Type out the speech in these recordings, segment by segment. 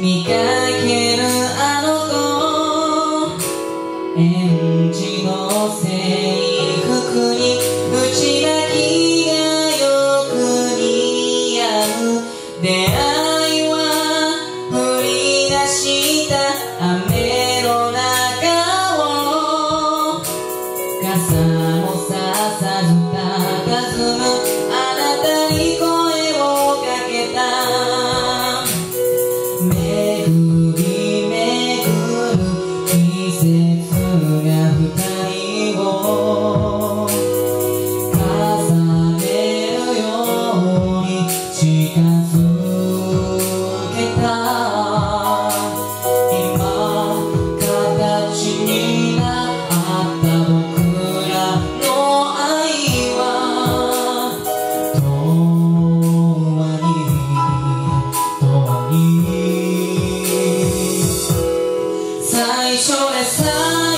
Mi paixão é santa.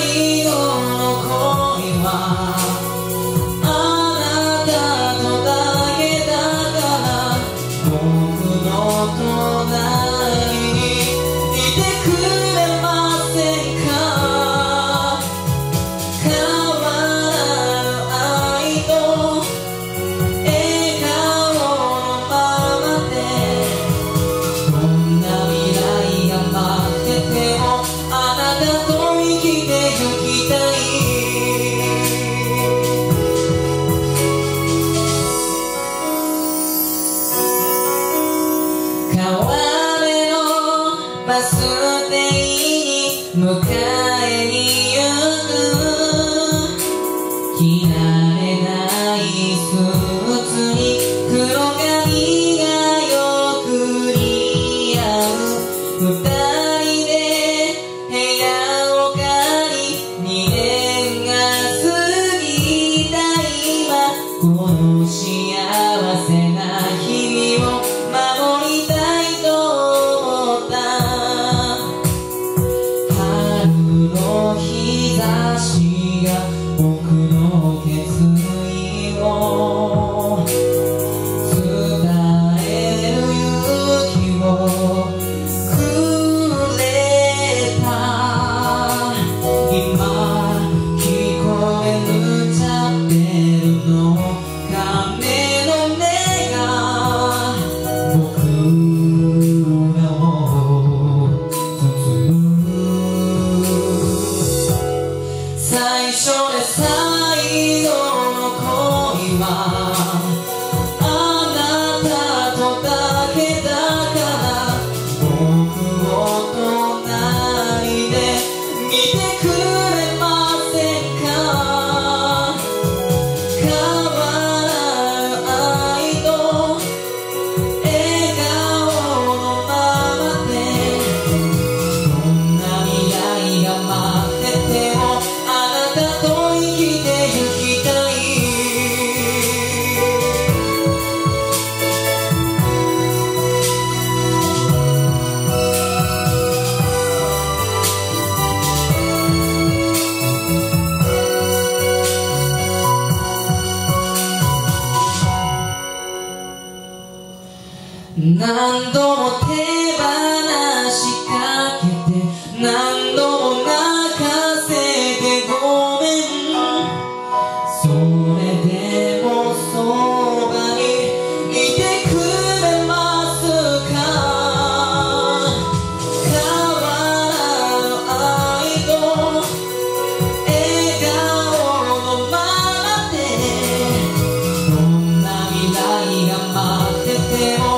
迎えに最初で最後の恋は何度も手放しかけて何度も泣かせてごめんそれでもそばにいてくれますか変わらぬ愛と笑顔のままでどんな未来が待ってても